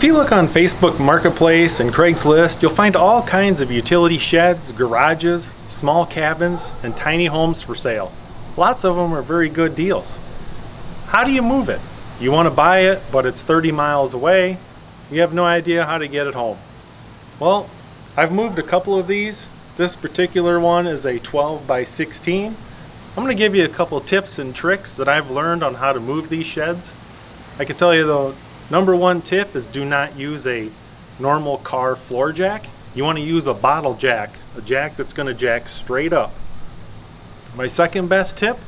If you look on Facebook Marketplace and Craigslist, you'll find all kinds of utility sheds, garages, small cabins, and tiny homes for sale. Lots of them are very good deals. How do you move it? You want to buy it, but it's 30 miles away. You have no idea how to get it home. Well, I've moved a couple of these. This particular one is a 12 by 16. I'm going to give you a couple tips and tricks that I've learned on how to move these sheds. I can tell you the number one tip is do not use a normal car floor jack. You want to use a bottle jack, a jack that's going to jack straight up. My second best tip,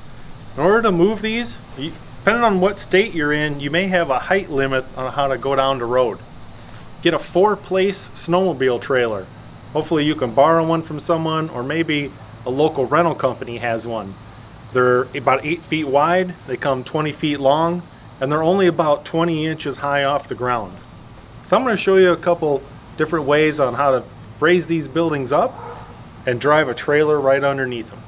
in order to move these, depending on what state you're in, you may have a height limit on how to go down the road. Get a four-place snowmobile trailer. Hopefully you can borrow one from someone or maybe a local rental company has one. They're about 8 feet wide, they come 20 feet long, and they're only about 20 inches high off the ground. So I'm going to show you a couple different ways on how to raise these buildings up and drive a trailer right underneath them.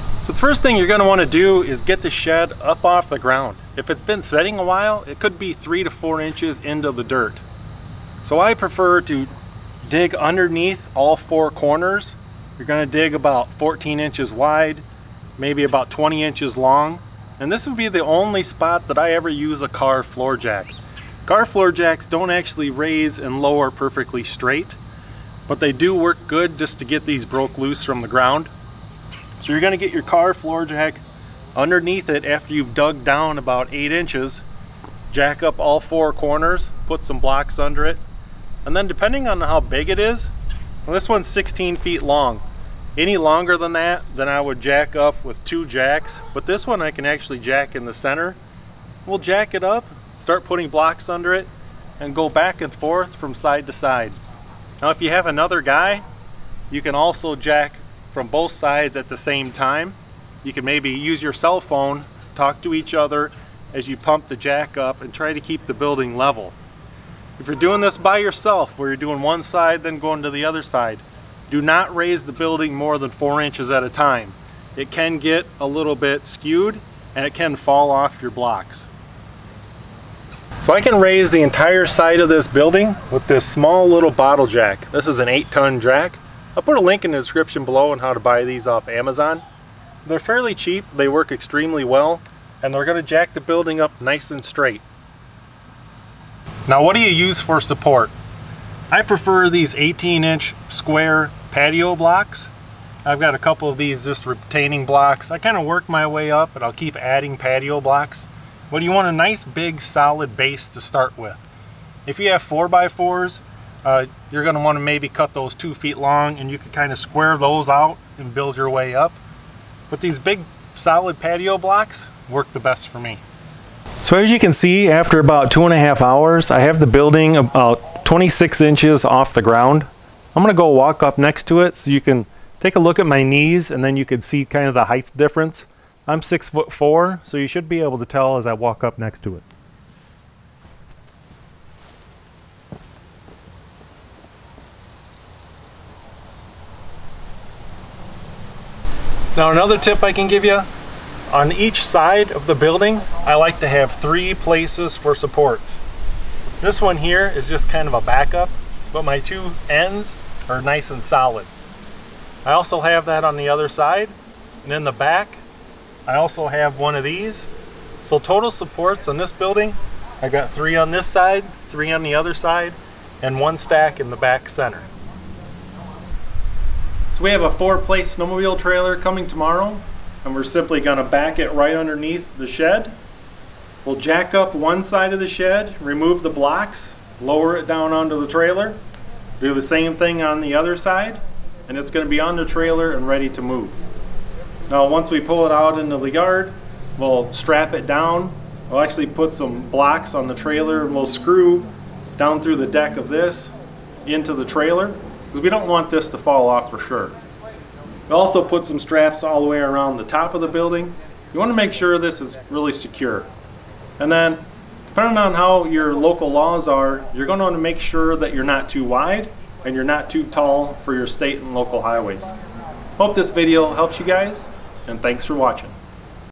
So the first thing you're going to want to do is get the shed up off the ground. If it's been setting a while, it could be three to four inches into the dirt. So I prefer to dig underneath all four corners. You're going to dig about 14 inches wide, maybe about 20 inches long. And this would be the only spot that I ever use a car floor jack. Car floor jacks don't actually raise and lower perfectly straight, but they do work good just to get these broke loose from the ground. So you're gonna get your car floor jack underneath it after you've dug down about eight inches, jack up all four corners, put some blocks under it, and then depending on how big it is, well, this one's 16 feet long. Any longer than that, then I would jack up with two jacks. But this one I can actually jack in the center. We'll jack it up, start putting blocks under it, and go back and forth from side to side. Now if you have another guy, you can also jack from both sides at the same time. You can maybe use your cell phone, talk to each other as you pump the jack up and try to keep the building level. If you're doing this by yourself, where you're doing one side then going to the other side, do not raise the building more than four inches at a time. It can get a little bit skewed and it can fall off your blocks. So I can raise the entire side of this building with this small little bottle jack. This is an eight ton jack. I'll put a link in the description below on how to buy these off Amazon. They're fairly cheap, they work extremely well, and they're gonna jack the building up nice and straight. Now what do you use for support? I prefer these 18 inch square patio blocks. I've got a couple of these just retaining blocks. I kind of work my way up, but I'll keep adding patio blocks. But you want a nice big solid base to start with. If you have 4x4s, uh, you're going to want to maybe cut those two feet long and you can kind of square those out and build your way up. But these big solid patio blocks work the best for me. So as you can see, after about two and a half hours, I have the building about 26 inches off the ground. I'm gonna go walk up next to it so you can take a look at my knees and then you can see kind of the height difference. I'm six foot four, so you should be able to tell as I walk up next to it. Now another tip I can give you, on each side of the building, I like to have three places for supports. This one here is just kind of a backup, but my two ends are nice and solid. I also have that on the other side and in the back I also have one of these. So total supports on this building I got three on this side, three on the other side, and one stack in the back center. So we have a four place snowmobile trailer coming tomorrow and we're simply going to back it right underneath the shed. We'll jack up one side of the shed, remove the blocks, lower it down onto the trailer, do the same thing on the other side, and it's going to be on the trailer and ready to move. Now once we pull it out into the yard, we'll strap it down. We'll actually put some blocks on the trailer and we'll screw down through the deck of this into the trailer because we don't want this to fall off for sure. We also put some straps all the way around the top of the building. You want to make sure this is really secure. And then Depending on how your local laws are, you're going to want to make sure that you're not too wide and you're not too tall for your state and local highways. Hope this video helps you guys, and thanks for watching.